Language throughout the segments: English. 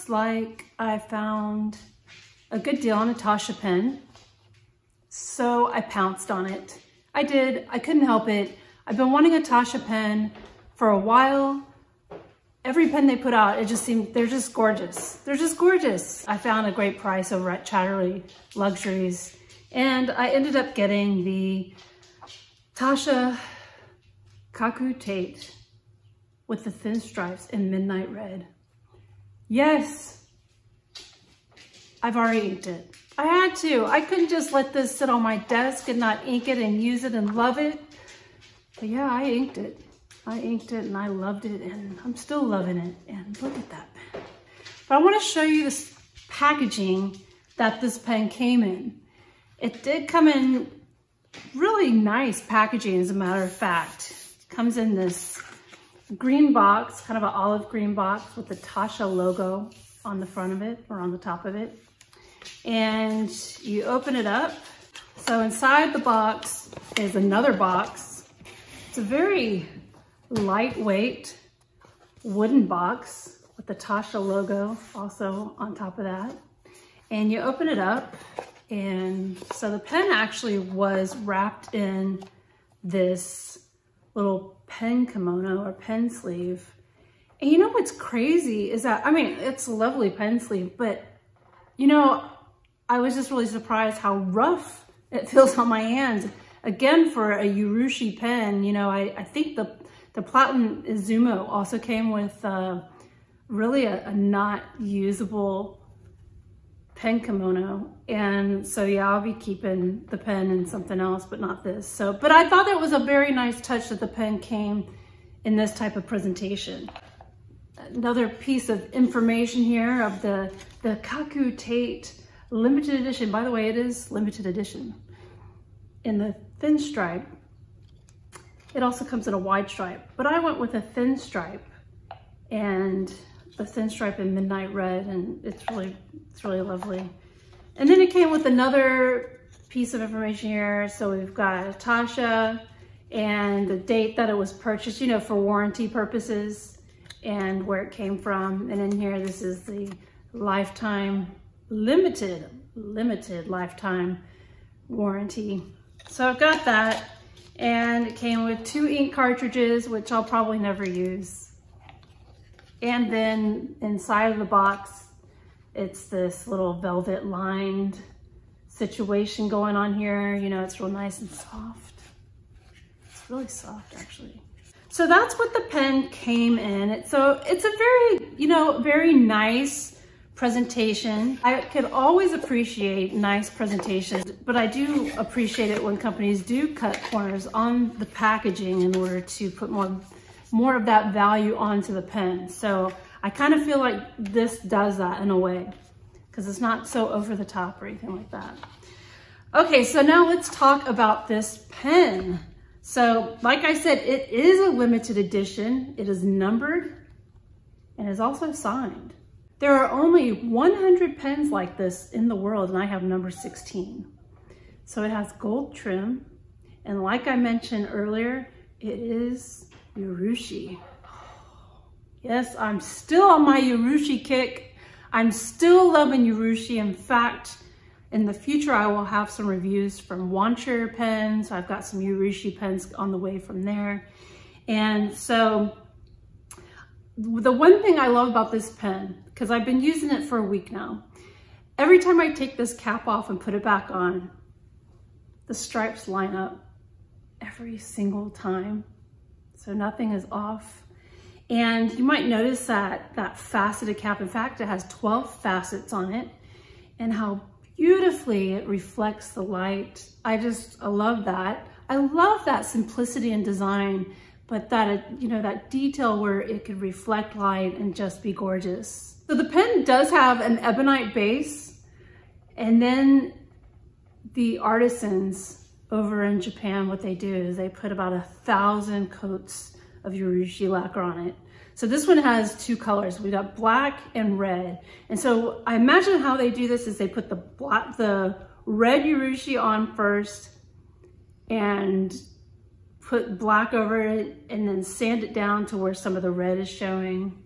looks like I found a good deal on a Taccia pen. So I pounced on it. I did, I couldn't help it. I've been wanting a Taccia pen for a while. Every pen they put out, it just seemed, they're just gorgeous. They're just gorgeous. I found a great price over at Chatterley Luxuries. And I ended up getting the Taccia Kaku Tate with the thin stripes in midnight red. Yes, I've already inked it. I had to. I couldn't just let this sit on my desk and not ink it and use it and love it. But yeah, I inked it. I inked it and I loved it and I'm still loving it. And look at that pen. But I want to show you this packaging that this pen came in. It did come in really nice packaging, as a matter of fact. It comes in this green box, kind of an olive green box with the Taccia logo on the front of it or on the top of it. And you open it up. So inside the box is another box. It's a very lightweight wooden box with the Taccia logo also on top of that. And you open it up and so the pen actually was wrapped in this little pen kimono or pen sleeve. And you know what's crazy is that, I mean, it's a lovely pen sleeve, but you know, I was just really surprised how rough it feels on my hands. Again, for a Urushi pen, you know, I, I think the, the Platinum Izumo also came with uh, really a, a not usable pen kimono. And so yeah, I'll be keeping the pen and something else, but not this. So, but I thought that was a very nice touch that the pen came in this type of presentation. Another piece of information here of the, the Kaku Tate limited edition. By the way, it is limited edition. In the thin stripe, it also comes in a wide stripe, but I went with a thin stripe and the thin stripe in midnight red and it's really, it's really lovely. And then it came with another piece of information here. So we've got Taccia and the date that it was purchased, you know, for warranty purposes and where it came from. And in here, this is the lifetime limited, limited lifetime warranty. So I've got that and it came with two ink cartridges, which I'll probably never use. And then inside of the box, it's this little velvet lined situation going on here. You know, it's real nice and soft. It's really soft actually. So that's what the pen came in. So it's a very, you know, very nice presentation. I could always appreciate nice presentations, but I do appreciate it when companies do cut corners on the packaging in order to put more more of that value onto the pen. So I kind of feel like this does that in a way because it's not so over the top or anything like that. Okay, so now let's talk about this pen. So like I said, it is a limited edition. It is numbered and is also signed. There are only 100 pens like this in the world and I have number 16. So it has gold trim. And like I mentioned earlier, it is Urushi. Yes, I'm still on my Urushi kick. I'm still loving Urushi. In fact, in the future, I will have some reviews from Wancher pens. I've got some Urushi pens on the way from there. And so the one thing I love about this pen, because I've been using it for a week now, every time I take this cap off and put it back on, the stripes line up every single time so nothing is off. And you might notice that that faceted cap, in fact, it has 12 facets on it and how beautifully it reflects the light. I just, I love that. I love that simplicity in design, but that, you know, that detail where it could reflect light and just be gorgeous. So the pen does have an ebonite base and then the artisans over in Japan, what they do is they put about a thousand coats of Urushi lacquer on it. So this one has two colors. We got black and red. And so I imagine how they do this is they put the black, the red Urushi on first and put black over it and then sand it down to where some of the red is showing.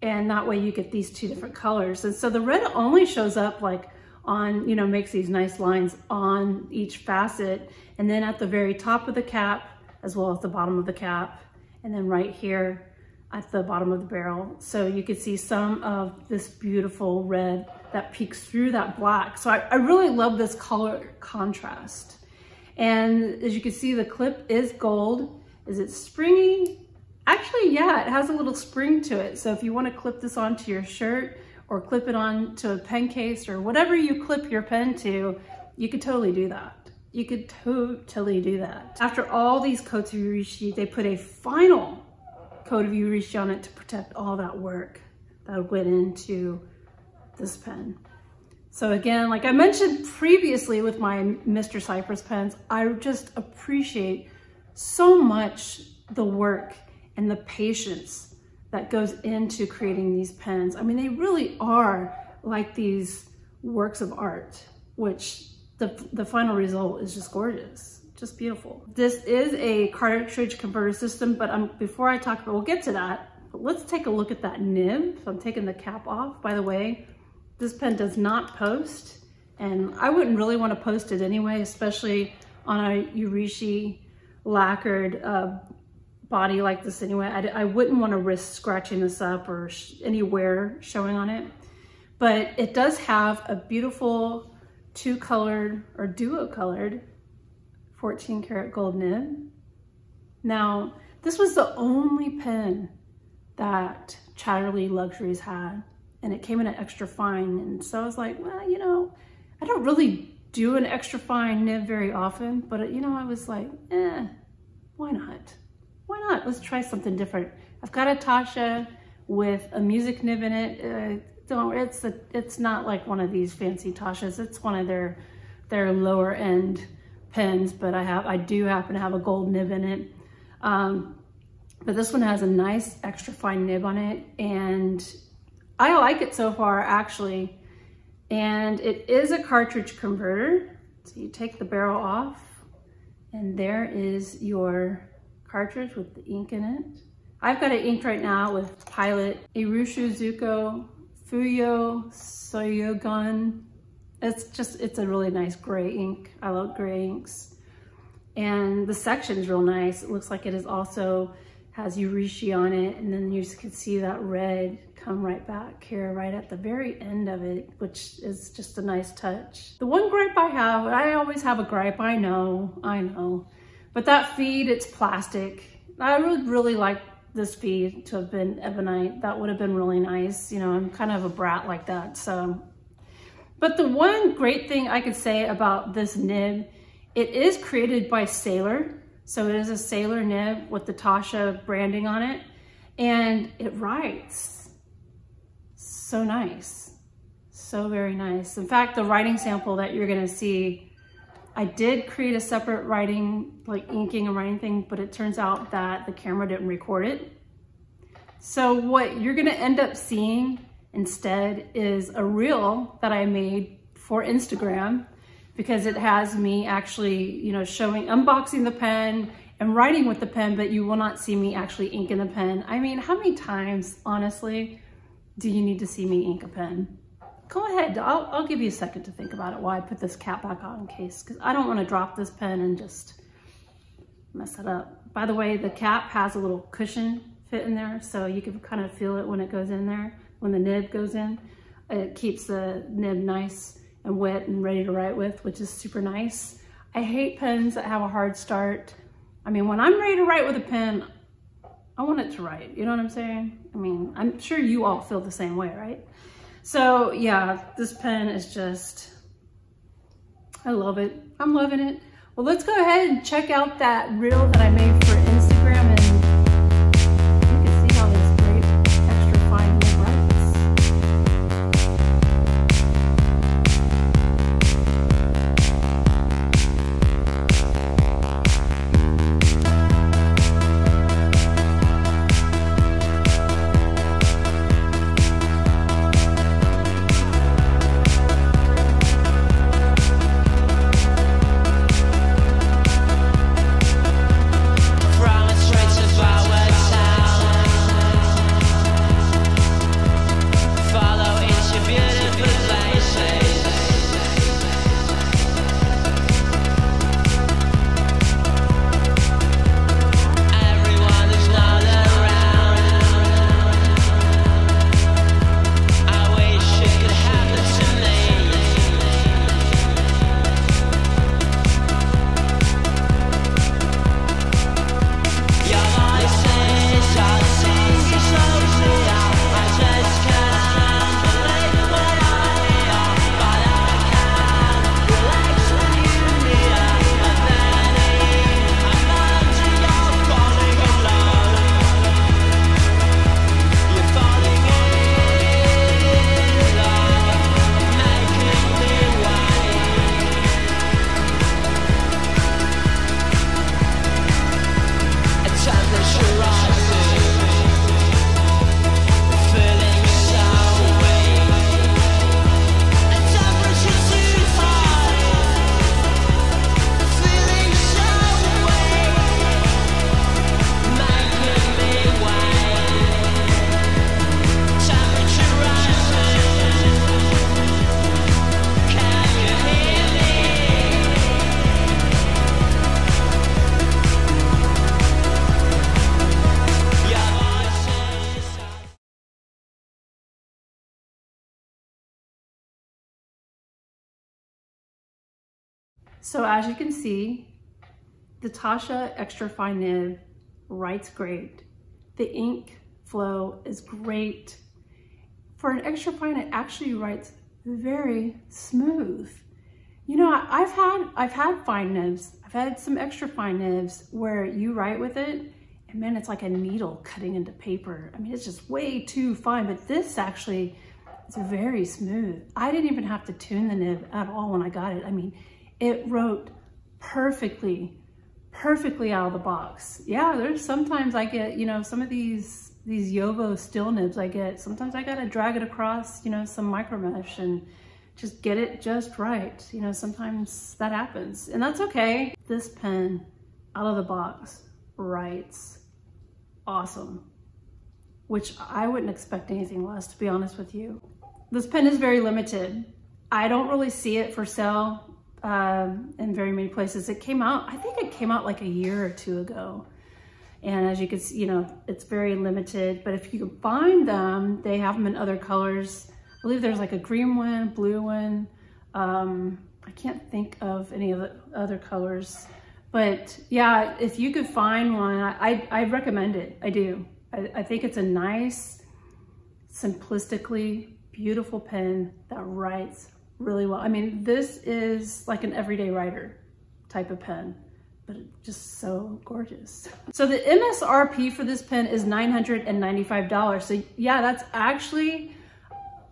And that way you get these two different colors. And so the red only shows up like on, you know, makes these nice lines on each facet. And then at the very top of the cap, as well as the bottom of the cap, and then right here at the bottom of the barrel. So you can see some of this beautiful red that peeks through that black. So I, I really love this color contrast. And as you can see, the clip is gold. Is it springy? Actually, yeah, it has a little spring to it. So if you wanna clip this onto your shirt or clip it on to a pen case or whatever you clip your pen to, you could totally do that. You could totally do that. After all these coats of Urushi, they put a final coat of Urushi on it to protect all that work that went into this pen. So again, like I mentioned previously with my Mr. Cypress pens, I just appreciate so much the work and the patience that goes into creating these pens. I mean, they really are like these works of art, which the, the final result is just gorgeous, just beautiful. This is a cartridge converter system, but um, before I talk about, we'll get to that, but let's take a look at that nib. So I'm taking the cap off, by the way. This pen does not post, and I wouldn't really want to post it anyway, especially on a Urushi lacquered uh, body like this anyway. I, I wouldn't want to risk scratching this up or sh any wear showing on it. But it does have a beautiful two colored or duo colored 14 karat gold nib. Now, this was the only pen that Chatterley Luxuries had and it came in an extra fine. And so I was like, well, you know, I don't really do an extra fine nib very often, but you know, I was like, eh, why not? Not? Let's try something different. I've got a Taccia with a music nib in it. Uh, don't, it's a, it's not like one of these fancy Taccias. It's one of their, their lower end pens, but I have, I do happen to have a gold nib in it. Um, but this one has a nice extra fine nib on it and I like it so far actually. And it is a cartridge converter. So you take the barrel off and there is your cartridge with the ink in it. I've got it inked right now with Pilot Iroshizuku Fuyo Soyogun. It's just, it's a really nice gray ink. I love gray inks. And the section is real nice. It looks like it is also has Urushi on it. And then you can see that red come right back here, right at the very end of it, which is just a nice touch. The one gripe I have, I always have a gripe, I know, I know. But that feed, it's plastic. I would really like this feed to have been ebonite. That would have been really nice. You know, I'm kind of a brat like that, so. But the one great thing I could say about this nib, it is created by Sailor. So it is a Sailor nib with the Taccia branding on it. And it writes so nice. So very nice. In fact, the writing sample that you're gonna see, I did create a separate writing, like inking and writing thing, but it turns out that the camera didn't record it. So what you're gonna end up seeing instead is a reel that I made for Instagram because it has me actually, you know, showing, unboxing the pen and writing with the pen, but you will not see me actually ink in the pen. I mean, how many times, honestly, do you need to see me ink a pen? Go ahead, I'll, I'll give you a second to think about it while I put this cap back on in case, because I don't want to drop this pen and just mess it up. By the way, the cap has a little cushion fit in there, so you can kind of feel it when it goes in there, when the nib goes in. It keeps the nib nice and wet and ready to write with, which is super nice. I hate pens that have a hard start. I mean, when I'm ready to write with a pen, I want it to write. You know what I'm saying? I mean, I'm sure you all feel the same way, right? So yeah, this pen is just, I love it. I'm loving it. Well, let's go ahead and check out that reel that I made So as you can see, the Taccia Extra Fine Nib writes great. The ink flow is great. For an extra fine, it actually writes very smooth. You know, I've had I've had fine nibs. I've had some extra fine nibs where you write with it and man, it's like a needle cutting into paper. I mean, it's just way too fine, but this actually is very smooth. I didn't even have to tune the nib at all when I got it. I mean, it wrote perfectly, perfectly out of the box. Yeah, there's sometimes I get, you know, some of these, these Jowo steel nibs I get, sometimes I gotta drag it across, you know, some micro mesh and just get it just right. You know, sometimes that happens and that's okay. This pen out of the box writes awesome, which I wouldn't expect anything less, to be honest with you. This pen is very limited. I don't really see it for sale um, in very many places. It came out, I think it came out like a year or two ago. And as you can see, you know, it's very limited, but if you can find them, they have them in other colors. I believe there's like a green one, blue one. Um, I can't think of any of the other colors, but yeah, if you could find one, I, I, recommend it. I do. I, I think it's a nice, simplistically beautiful pen that writes really well. I mean, this is like an everyday writer type of pen, but just so gorgeous. So the MSRP for this pen is $995. So yeah, that's actually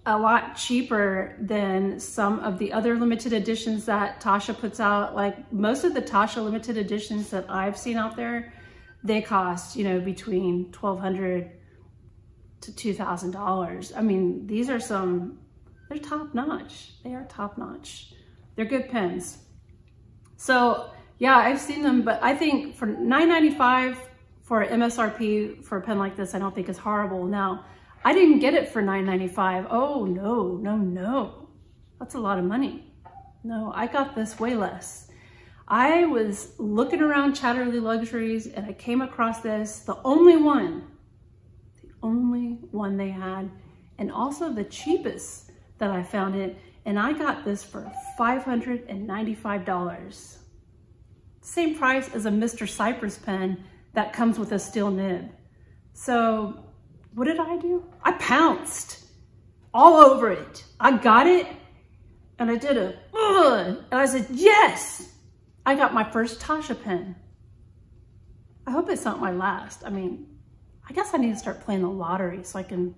a lot cheaper than some of the other limited editions that Taccia puts out. Like most of the Taccia limited editions that I've seen out there, they cost, you know, between 1200 to $2,000. I mean, these are some they're top notch. They are top notch. They're good pens. So yeah, I've seen them, but I think for $9.95 for MSRP for a pen like this, I don't think is horrible. Now, I didn't get it for $9.95. Oh no, no, no. That's a lot of money. No, I got this way less. I was looking around Chatterley Luxuries and I came across this, the only one, the only one they had, and also the cheapest that I found it and I got this for $595. Same price as a Mr. Cypress pen that comes with a steel nib. So what did I do? I pounced all over it. I got it and I did a, and I said, yes, I got my first Taccia pen. I hope it's not my last. I mean, I guess I need to start playing the lottery so I can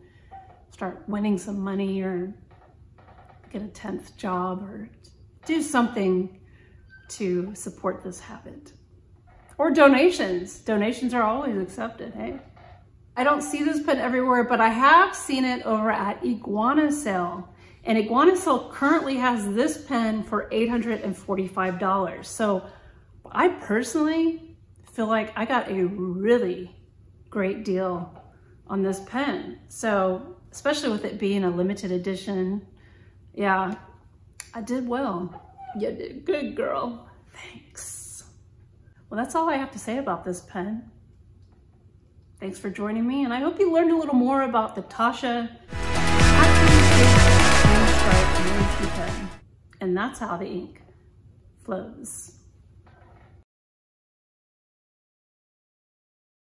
start winning some money or get a 10th job or do something to support this habit. Or donations. Donations are always accepted, hey? I don't see this pen everywhere, but I have seen it over at Iguana. And Iguana currently has this pen for $845. So I personally feel like I got a really great deal on this pen. So especially with it being a limited edition, yeah, I did well. You did good, girl. Thanks. Well, that's all I have to say about this pen. Thanks for joining me, and I hope you learned a little more about the Taccia pen. And that's how the ink flows.